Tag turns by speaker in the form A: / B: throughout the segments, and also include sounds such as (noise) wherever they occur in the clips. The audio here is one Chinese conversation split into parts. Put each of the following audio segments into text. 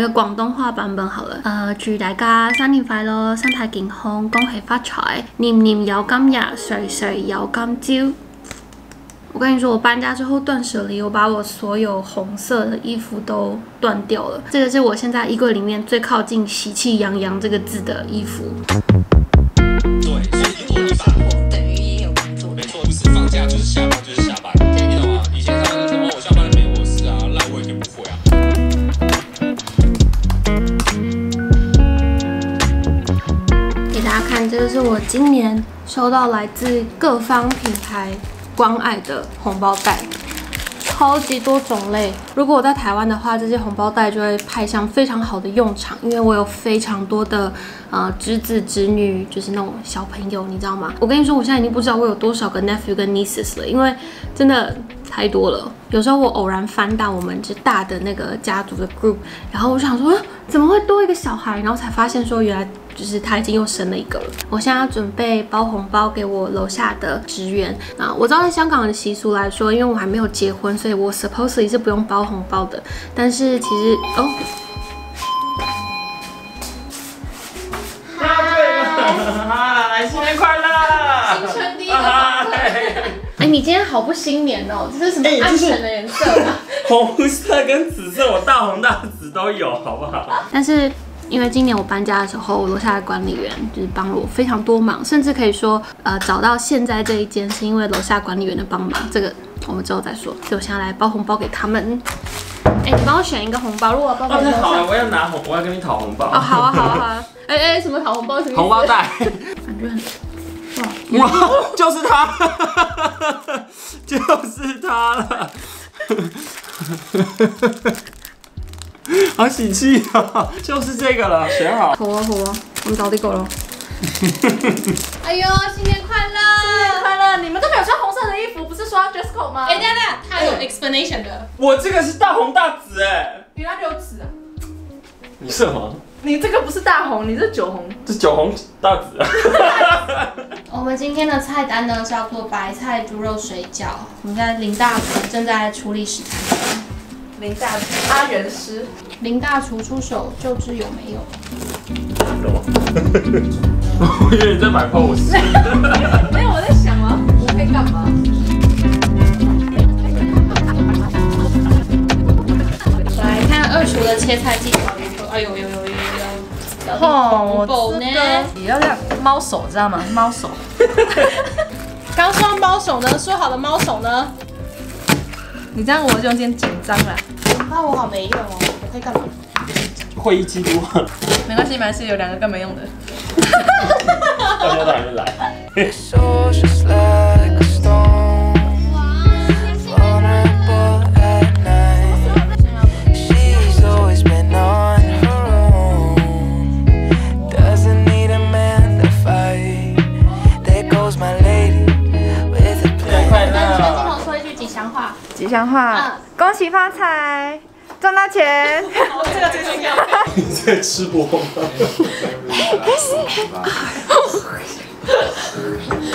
A: 是大年初一，来个广东话版本好了。呃，祝大家新年快乐，身体健康，恭喜发财，年年有今日，岁岁有今朝。我跟你说，我搬家之后断舍离，我把我所有红色的衣服都断掉了。这个是我现在衣柜里面最靠近“喜气洋洋”这个字的衣服。看，这个是我今年收到来自各方品牌关爱的红包袋，超级多种类。如果我在台湾的话，这些红包袋就会派上非常好的用场，因为我有非常多的呃侄子侄女，就是那种小朋友，你知道吗？我跟你说，我现在已经不知道我有多少个 nephew 跟 nieces 了，因为真的太多了。有时候我偶然翻到我们这大的那个家族的 group，然后我就想说，怎么会多一个小孩？然后才发现说，原来就是他已经又生了一个了。我现在要准备包红包给我楼下的职员啊。我知道在香港的习俗来说，因为我还没有结婚，所以我 supposedly 是不用包红包的。但是其实哦，你今天好不新年哦，这是什么暗沉的颜色啊？(laughs)
B: 红色跟紫色，我大红大紫都有，好不好？
A: 但是因为今年我搬家的时候，楼下的管理员就是帮了我非常多忙，甚至可以说，呃，找到现在这一间是因为楼下管理员的帮忙。这个我们之后再说。所以我现在来包红包给他们。(laughs) 哎，你帮我选一个红包，如果我包给
B: 哦，
A: 楼下
B: 太好了，我要拿红，我要跟你讨红包。
A: 哦，好啊，好啊，好啊。(laughs) 哎哎，什么讨红包？什么
B: 红包袋，
A: 感觉很
B: 哇，就是他，就是他了，好喜气啊！就是这个了，选好。
A: 好啊，好啊，我们找地狗了。哎呦，新年快乐！
C: 新年快乐！你们都没有穿红色的衣服，不是说要 dress code 吗？
D: 哎，等一下等一下，它有 explanation 的。
B: 我这个是大红大紫哎，
C: 原来六紫啊！
B: 你是吗？
C: 你这个不是大红，你是酒红。
B: 这酒红大紫啊。(laughs)
A: 我们今天的菜单呢叫做白菜猪肉水饺。我们在林大厨正在处理食材，
C: 林大厨阿元师，
A: 林大厨出手就知有没有。
B: 我以为你在摆 pose。(laughs)
C: 没有我在想啊，我可以干嘛？
A: 来看二厨的切菜技巧如何？哎呦呦呦呦呦！
C: 哦，
A: 宝呢？
C: 也要这样猫手，知道吗？猫手。(laughs)
D: 刚说猫手呢，说好的猫手呢？
C: 你这样我就有点紧张了。
A: 那我好没用哦，我可以干嘛？
B: 会议记录，
C: 没关系，没关系，有两个更没用的。
B: 大家都还没来。(laughs)
C: 发财，赚到钱。
D: 这个最重要。
B: 你在吃播吗？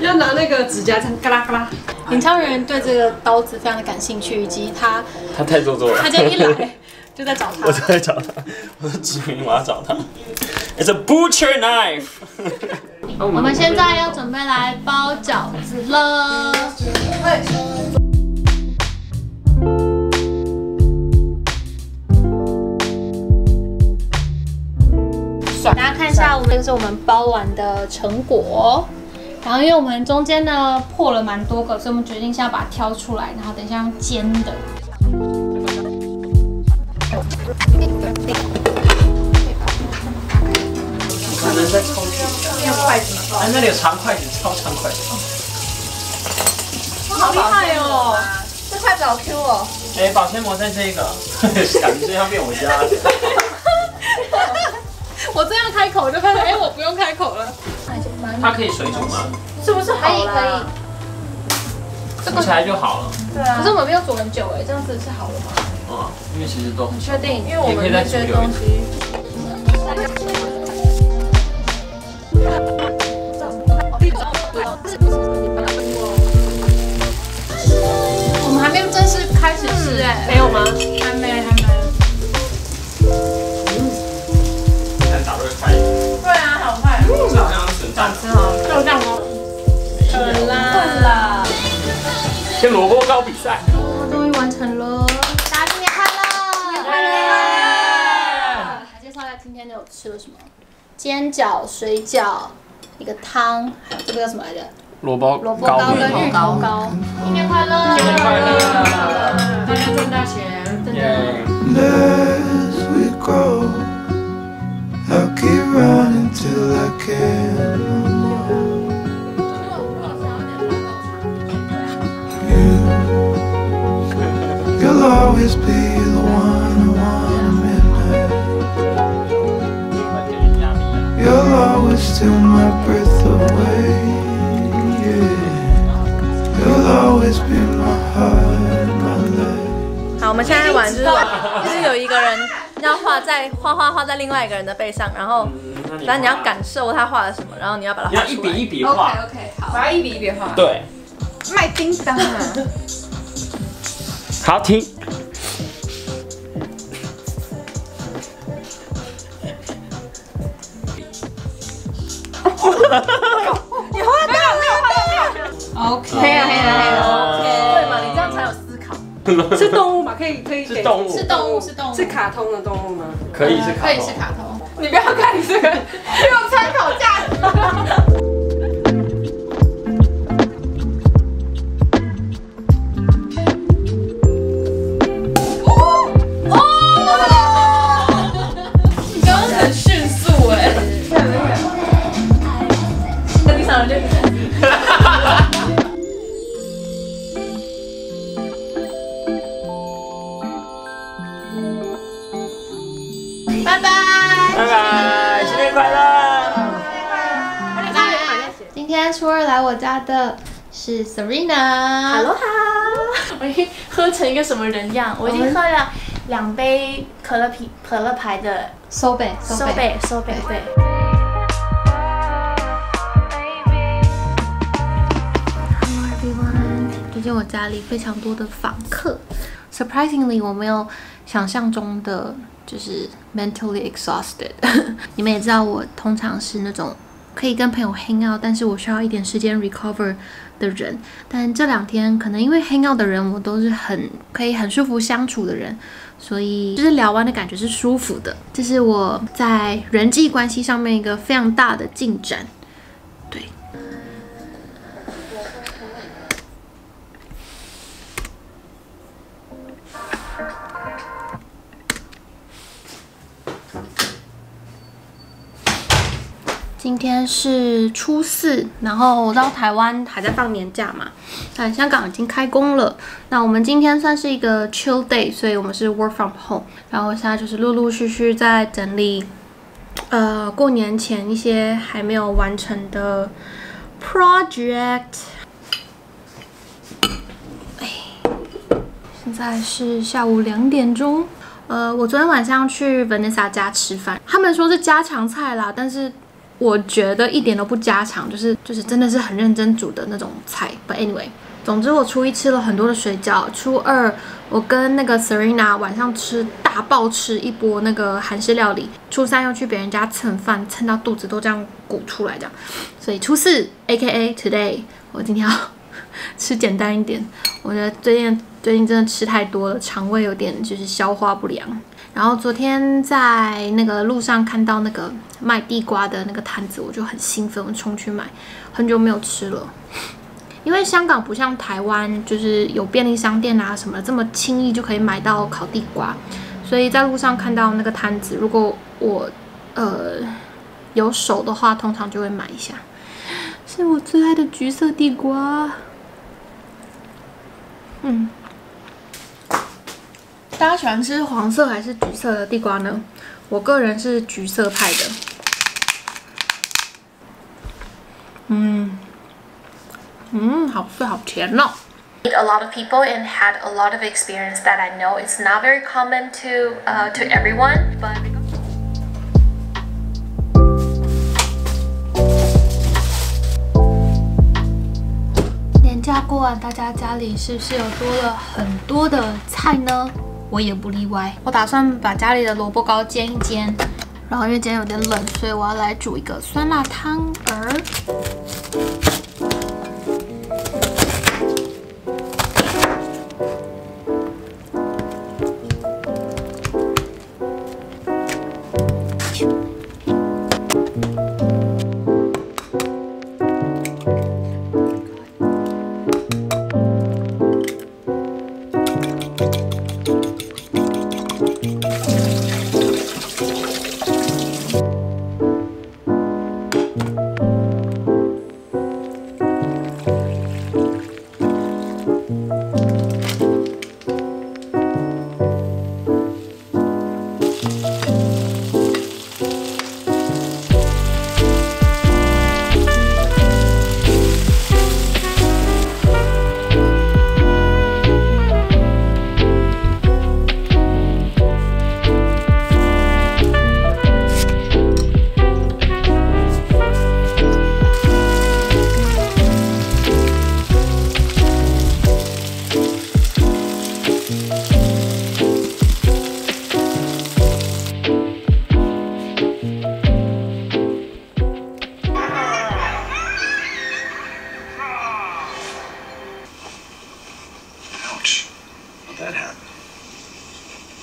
D: 要拿那个指甲这样嘎啦嘎啦。
A: 领超人对这个刀子非常的感兴趣，以及他
B: 他太做作了。
A: 他今天一来就在找他
B: 我
A: 就。
B: 在找他，我是指明我要找他。It's a butcher knife
A: 我们现在要准备来包饺子了。下，我们这个是我们包完的成果。然后因为我们中间呢破了蛮多个，所以我们决定现在把它挑出来，然后等一下用煎的。
B: 可能在抽屉。
C: 用筷子吗？
B: 哎，那里有长筷子，超长筷子。
C: 好厉害哦！这筷子好 Q 哦。
B: 哎，保鲜膜在这个，感觉要变我家。
A: 我这样开口就发现，哎，(laughs) 我不用开口了。
B: 它可以水煮吗？
C: 是不是好
A: 可以可以？，
B: 煮起来就好了。
C: 对啊
A: 可是我们没有煮很久哎，这样子是好了吗？
B: 嗯，因为其实都很
A: 确定？
C: 因为我们那些东西，
A: 我们还没有正式开始吃哎，
D: 没有吗？
A: 还没还没。
B: 蛋，
D: 就这样吗？很啦，
B: 跟萝卜糕比赛。
A: 我终于完成了，大家新年快乐！新年快乐！来介绍一下今天有吃了什么？煎饺、水饺，一个汤，还有这个叫什么来着？
B: 萝卜
A: 萝卜糕跟芋头糕。新年快乐！
B: 新年快乐！
D: 大家赚大钱。
A: 真的。
E: I'll keep running till I can't no more. You, you'll always be the one I want at midnight. You'll always steal my breath away. Yeah. You'll always be my heart, my life. (laughs)
C: 好，我们现在玩就是玩，就是有一个人 要画在画画画在另外一个人的背上，然后然后你要感受他画了什么，然后你要把它
B: 你要一笔
C: 画出来。
B: 一笔画。
A: OK，OK，好。
D: 我要一笔一笔画。
B: 对，
D: 卖叮当啊！
B: 好停。
D: OK，
C: 黑了黑了黑了，(laughs)
D: 是动物吗？可以可以给
B: 是动物，
D: 是动物是动物是卡通的动物吗？
B: 可以是卡通
A: 可以是卡通。
D: 你不要看你这个，有参考价值。你刚刚很迅速 (laughs) 哎，
C: 那地上人就
A: 来我家的是 Serena。Hello 哈。
F: 我已经喝成一个什么人样？我已经喝了两杯可乐啤可乐牌的
A: 收贝，
F: 收贝收贝对。
A: Hello everyone，最近我家里非常多的访客，surprisingly 我没有想象中的就是 mentally exhausted。(laughs) 你们也知道我通常是那种可以跟朋友 hang out，但是我需要一点时间 recover 的人。但这两天可能因为 hang out 的人我都是很可以很舒服相处的人，所以就是聊完的感觉是舒服的。这是我在人际关系上面一个非常大的进展。今天是初四，然后我到台湾还在放年假嘛，但香港已经开工了。那我们今天算是一个 chill day，所以我们是 work from home。然后现在就是陆陆续续在整理，呃，过年前一些还没有完成的 project。现在是下午两点钟。呃，我昨天晚上去 Vanessa 家吃饭，他们说是家常菜啦，但是我觉得一点都不家常，就是就是真的是很认真煮的那种菜。But anyway，总之我初一吃了很多的水饺，初二我跟那个 Serena 晚上吃大爆吃一波那个韩式料理，初三又去别人家蹭饭，蹭到肚子都这样鼓出来这样，所以初四 A K A today，我今天要吃简单一点。我觉得最近最近真的吃太多了，肠胃有点就是消化不良。然后昨天在那个路上看到那个卖地瓜的那个摊子，我就很兴奋，我冲去买，很久没有吃了。因为香港不像台湾，就是有便利商店啊什么这么轻易就可以买到烤地瓜，所以在路上看到那个摊子，如果我呃有手的话，通常就会买一下。是我最爱的橘色地瓜。嗯，大家喜欢吃黄色还是橘色的地瓜呢？我个人是橘色派的。嗯，嗯，好脆好甜哦。
F: a lot of people and had a lot of experience that I know it's not very common to uh, to everyone, but
A: 过完，大家家里是不是有多了很多的菜呢？我也不例外。我打算把家里的萝卜糕煎一煎，然后因为今天有点冷，所以我要来煮一个酸辣汤儿。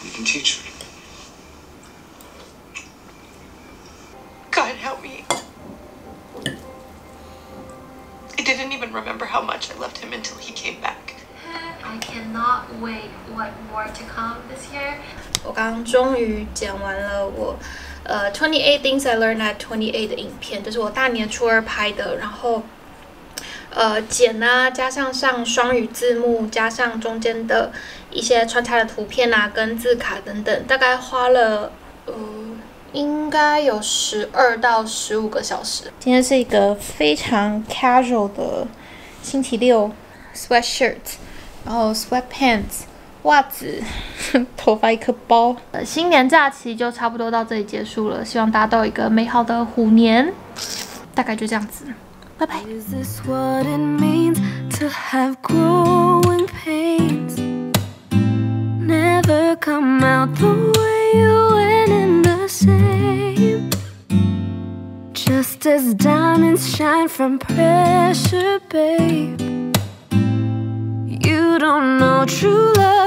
A: You can teach me. God help me.
G: I didn't even remember how much I loved him until he came back.
F: I cannot wait what more to come this year.
A: 我刚终于剪完了我呃《28 Things I Learned at 28》的影片，这是我大年初二拍的，然后。呃剪啊，加上上双语字幕，加上中间的一些穿插的图片啊，跟字卡等等，大概花了呃应该有十二到十五个小时。今天是一个非常 casual 的星期六，sweatshirt，然后 sweatpants。袜子，头发一颗包。呃，新年假期就差不多到这里结束了，希望大家都有一个美好的虎年。大概就这样子，拜拜。
H: Is this what it means to have growing pains? Never come out the way you went in the same. Just as diamonds shine from pressure, babe. You don't know true love.